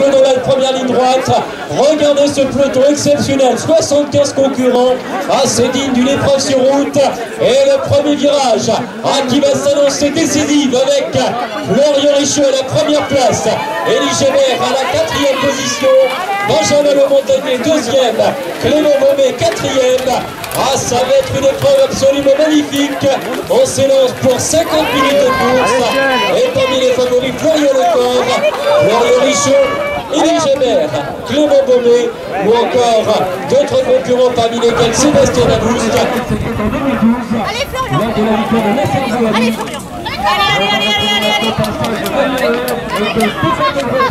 la première ligne droite. Regardez ce peloton exceptionnel, 75 concurrents. C'est digne d'une épreuve sur route. Et le premier virage ah, qui va s'annoncer décisif avec Florian Richeux à la première place. Elie Gébert à la quatrième position. Benjamin Le Montagnier deuxième. Clément Beaumet quatrième. Ah, ça va être une épreuve absolument magnifique. On s'élance pour 50 minutes de course. Et parmi les favoris, Florian Lecor, Florian Richeux Élie Gébert, Clément Beaumet ou encore d'autres concurrents parmi lesquels Sébastien Dabouste. Allez Florian Allez Florian Allez, allez, allez, allez, allez,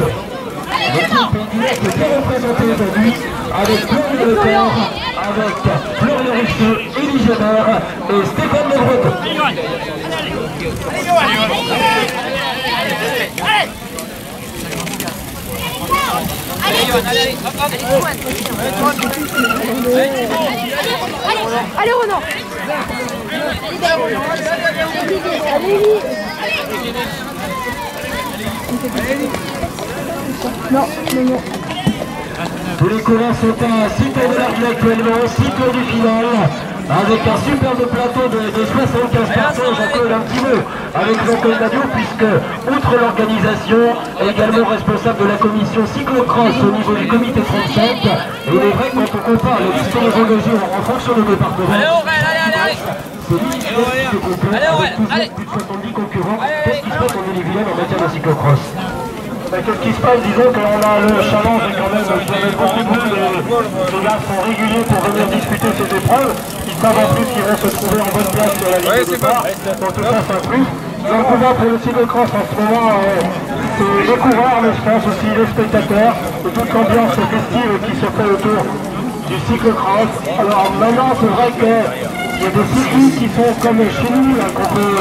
allez avec Florian Lecor, avec Florian Richeux, Élie Gébert et Stéphane Le Breton. Allez Renan Non, non, non. Tous les coureurs sont à 6 tours de l'argent actuellement, 6 tours du final, avec un superbe plateau de, de 75 personnes, j'accorde un petit mot avec Jean-Claude Nadio, puisque, outre l'organisation, est également responsable de la commission cyclocross au niveau du comité 35, et il est vrai que quand on compare les engagées en, en fonction de département, c'est l'initiative complet, avec toujours plus de 70 concurrents, qu'est-ce qui se passe en Ille-et-Vilaine en matière de cyclocross? Qu'est-ce qui se passe? Disons qu'on a le challenge et quand même, avez beaucoup de les gars sont réguliers pour venir discuter ces épreuves. Ils savent en plus qu'ils vont se trouver en bonne place sur la ligne de départ. Donc tout ça, c'est un plus. Donc on va pour le cyclocross en ce moment, euh, c'est les coureurs, mais je pense aussi les spectateurs, et toute l'ambiance festive qui se fait autour du cyclocross. Alors maintenant, c'est vrai que il y a des cyclistes qui sont comme chez nous, qu'on peut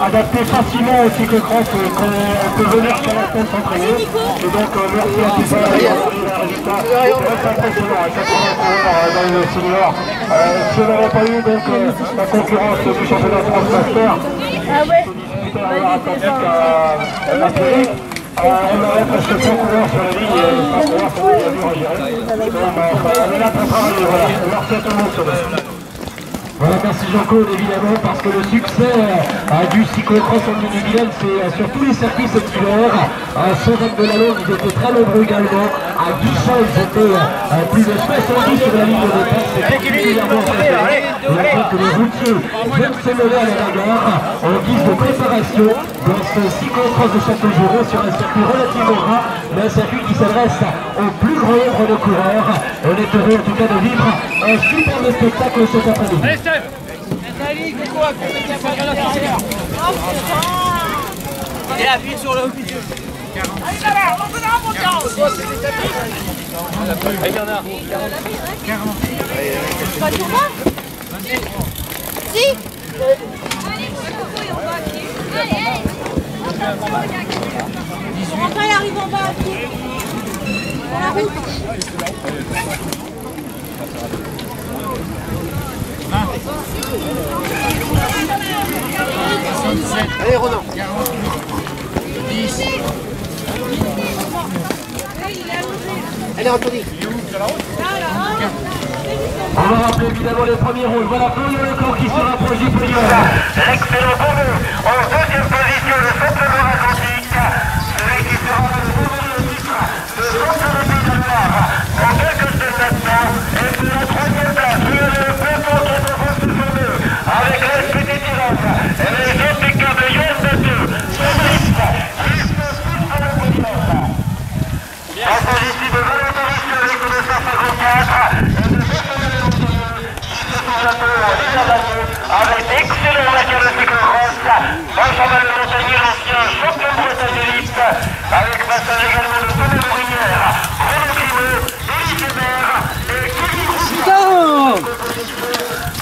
adapter facilement au cyclocross, euh, qu'on peut venir sur la scène s'entraîner. Et donc, euh, merci à tous pour les résultats. C'est c'est impressionnant, à 80 coureurs euh, dans le senior. Euh, si on n'avait pas eu donc, euh, la concurrence du championnat de France Master, Ah à euh, on aurait presque 100 coureurs sur la ligne et 100 coureurs, ça devient dur à gérer. Donc, euh, on est là pour travailler, voilà. Merci à tout le monde sur le Voilà, merci Jean-Claude, évidemment, parce que le succès euh, du cyclocross en Ille-et-Vilaine, c'est euh, sur tous les circuits cet hiver. À Saint-Jacques de la Longue, ils étaient très nombreux également. À Guichon, ils étaient euh, plus de 70 sur la ligne de départ. Impressionnant. Et on voit que les routiers viennent se lever à la bagarre en guise de préparation dans ce cyclocross de Château-Giron sur un circuit relativement rare, mais un circuit qui s'adresse au plus grand nombre de coureurs. On est heureux en tout cas de vivre un superbe spectacle cet après-midi. Et appuie sur le Pas du roi Si Enfin, il arrive en bas. Dans la route. Allez Ronan Allez Anthony On va rappeler évidemment les premiers rôles. Voilà Florian Lecor qui se rapproche du podium. L'excellent Bono en deuxième position, le centre de l'Atlantique. Celui qui sera le favori au titre de centre de Pays de Loire en quelques semaines maintenant. Et pour la troisième place, vous avez le peloton qui est en train de se former avec la SPD Tirante et les impeccable Yann Batteux. Fabrice, risque à la présidence. En position de Valentin Risque avec le 254 et de Benjamin Montagnier qui se sont bientôt en Ligue avec d'excellents vainqueurs de cyclocross. Benjamin Le Montagnier, l'ancien champion de Bretagne d'élite, avec passage également de Thomas Bruyère, Renaud Grimaud, Élie Gébert et Kevin Rousseau.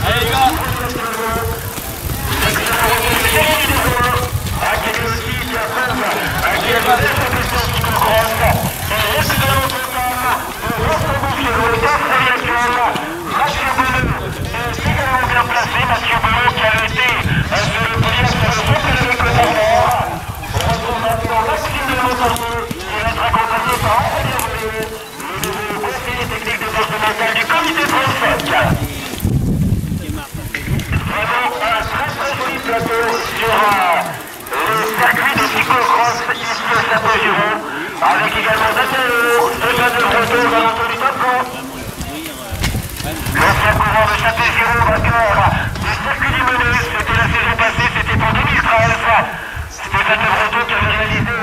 Allez les gars Jérémy Desauts, à qui est aussi ici à France, à qui est basé sur question cyclocross, et récipiendaire total de Vincent Bouffero, le quatrième actuel, Mathieu Bonneau, est également bien placé, Mathieu Bonneau qui avait été euh, sur le podium sur le championnat de Côte d'Armor. On retrouve maintenant Maxime de Montagnier, qui va être les circuits de cyclocross ici au Château-Giron, avec également Daniel Lourd, Stéphane de Photo, Valentin du Tapon. L'ancien coureur de Château-Giron, vainqueur du circuit du Menus, c'était la saison passée, c'était pour 2013. Stéphane de Breton qui avait réalisé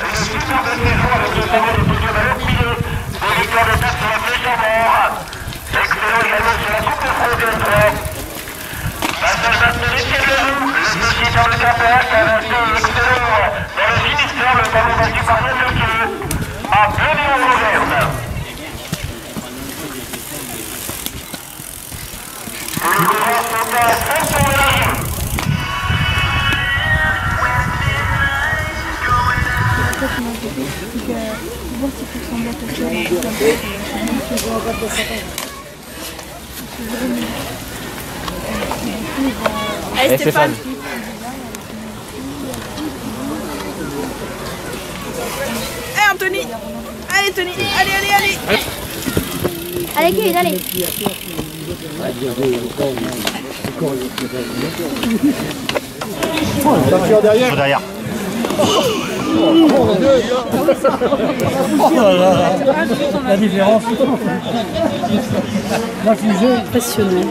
une superbe saison avec notamment le podium à l'Opinier, des victoires de tête sur la flèche en mort. Allez Stéphane. Eh Anthony. Allez Tony Allez allez allez. Allez, Kevin, allez. derrière. La différence. La fusée. Impressionnant.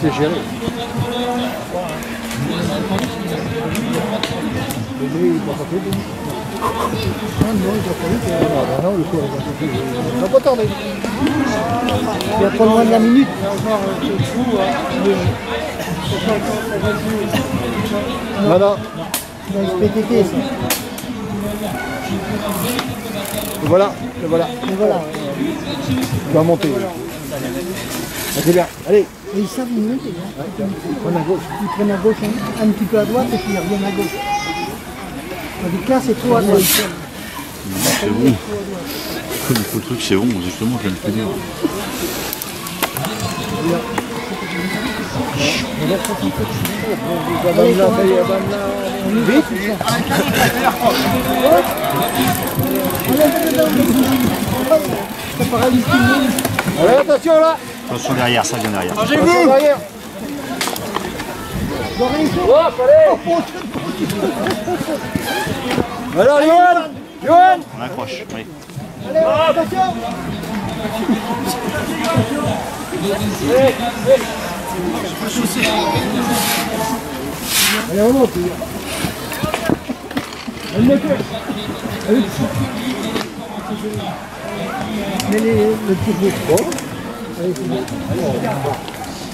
C'est géré. On va pas tarder. Il y a pas loin de la minute. Voilà. Le PTT, ça. Voilà, et voilà. Et voilà. Tu vas monter. Ah, C'est bien. Allez. Et ils savent où monter. hein. Ils prennent à gauche. Ils prennent à gauche un, un petit peu à droite et puis ils reviennent à gauche. Là, c'est à droite. C'est bon. Le le truc, c'est bon, justement, je viens de. Allez, attention là. Attention derrière, ça vient derrière. Attention derrière. Hop, allez. Alors, Johan Johan On accroche, oui. Allez, attention Allez, on monte. Allez. Allez. Mais les, le petit bout. Allez, c'est bon. Allez, on va.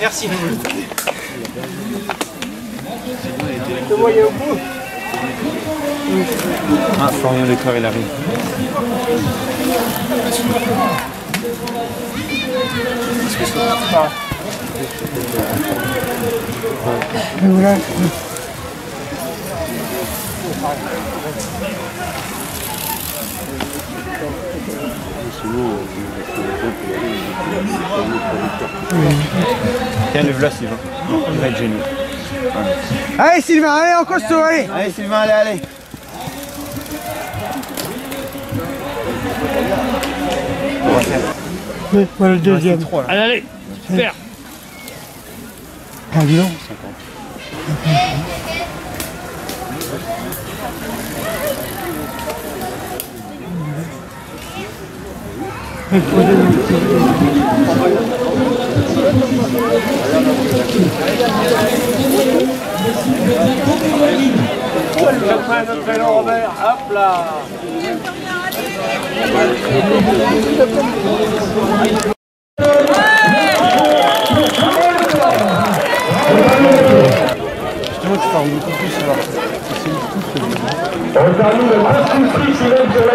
Merci Ah, Florian Leclerc, il arrive. Tiens, le là, Sylvain. Il va être gêné. Allez, Sylvain, allez, en costaud, allez Allez, Sylvain, allez, allez. Voilà le deuxième. Allez, allez, super. Ah, dis donc. Je notre vélo, Robert. Hop là tu parles beaucoup plus alors. C'est une le qui de la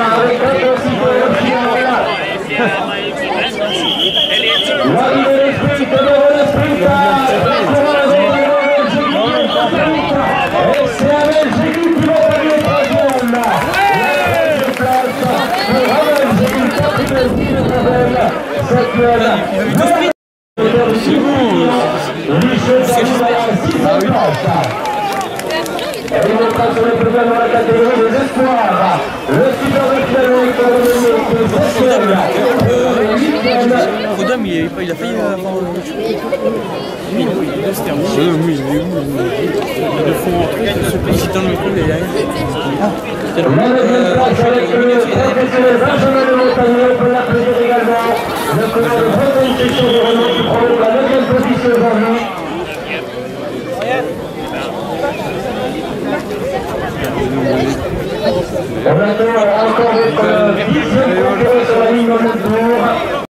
il, a le maintenant le point de question de Renault qui prend la 9 position aujourd'hui. Et maintenant, encore des 10 secondes sur la ligne de Montebourg.